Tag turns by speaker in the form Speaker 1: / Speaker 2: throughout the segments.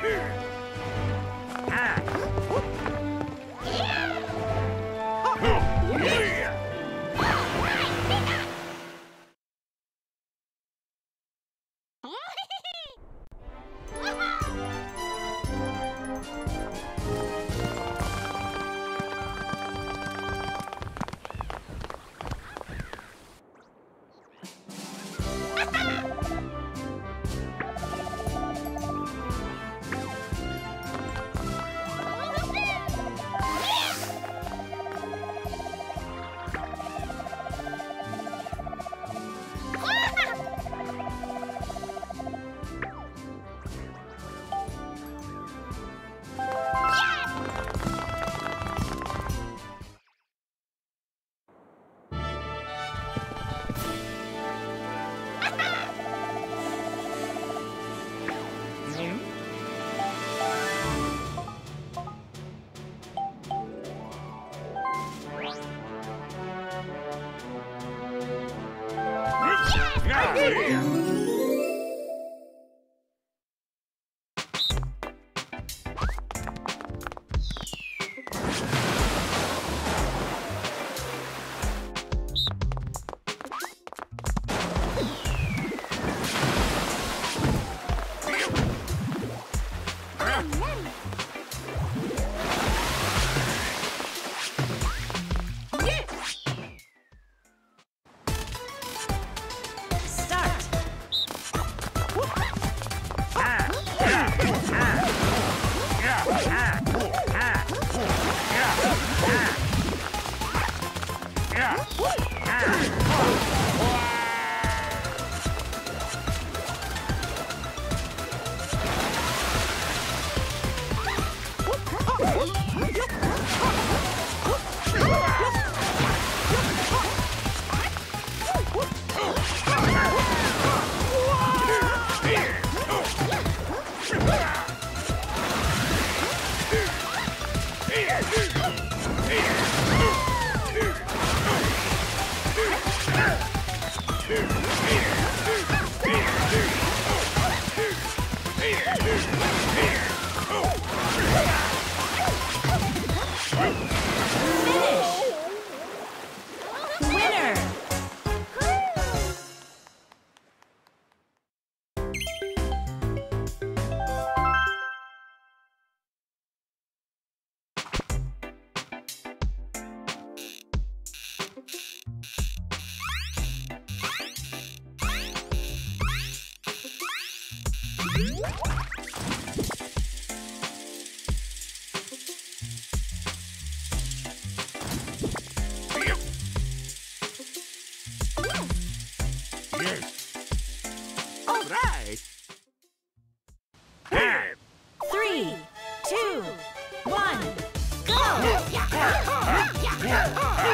Speaker 1: Here! Go!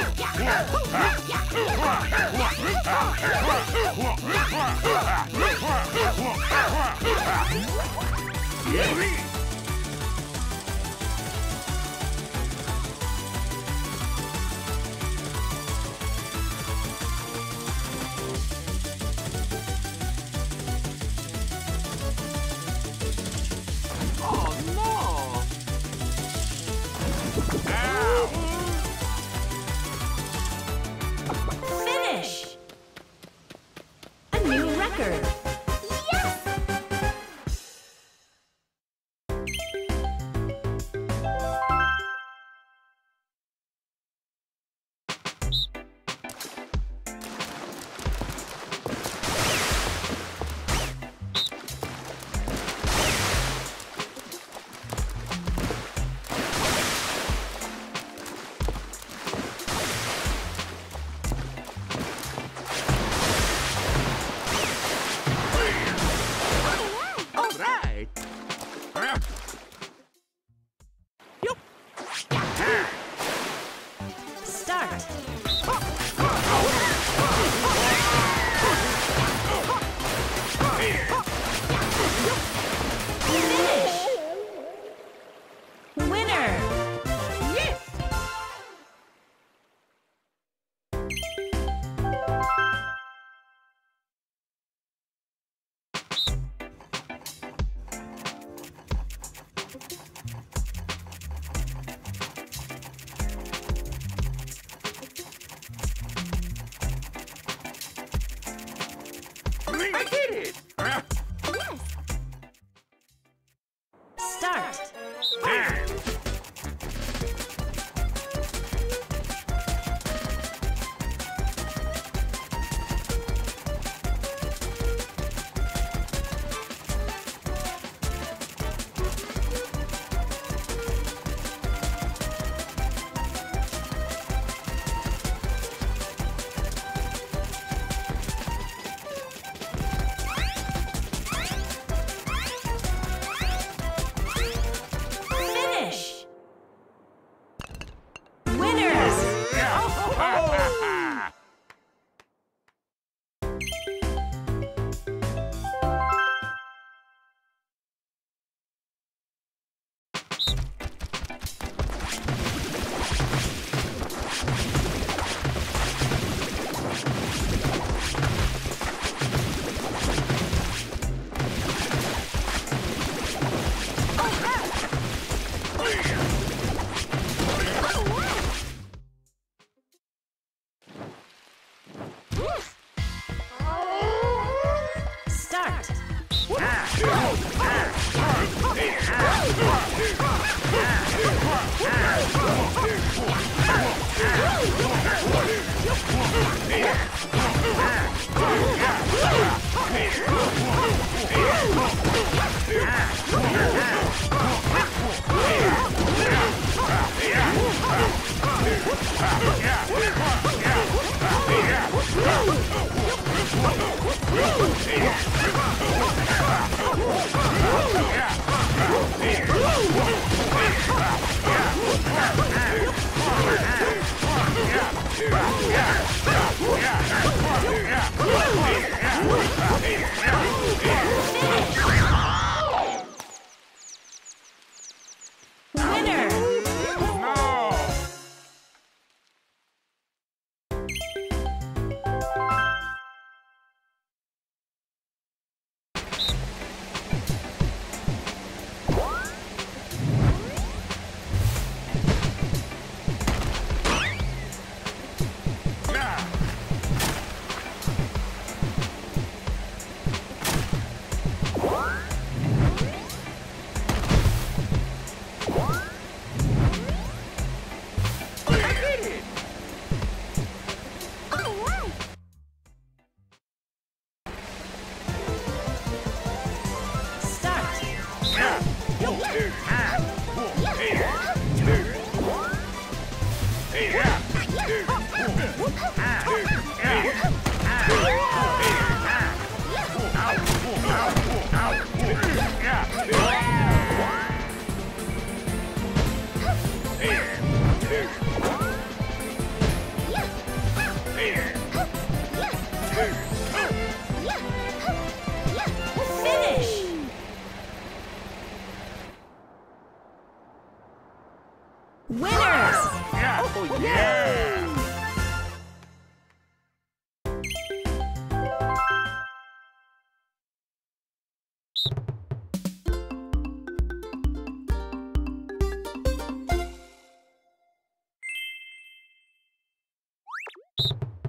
Speaker 2: Yeah!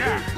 Speaker 2: Yeah.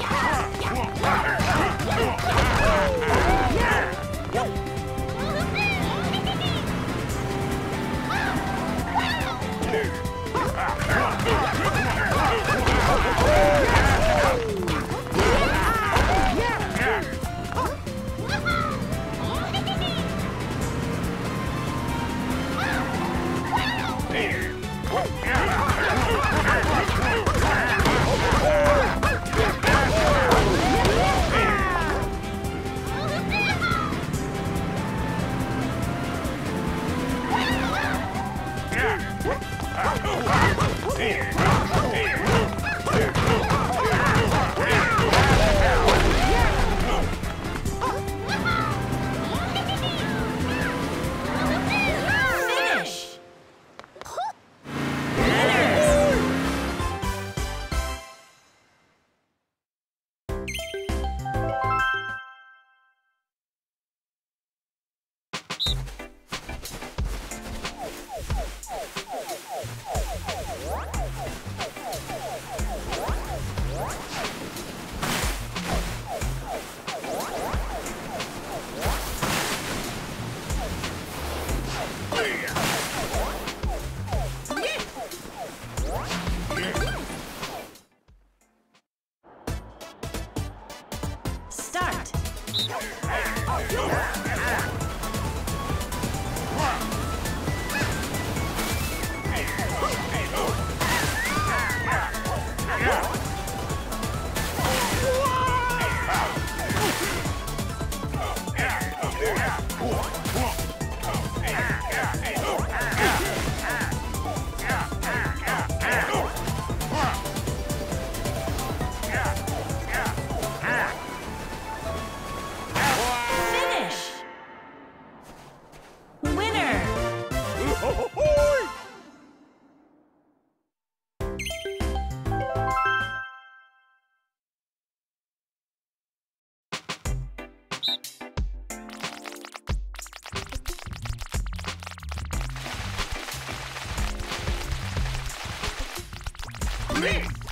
Speaker 2: Yeah.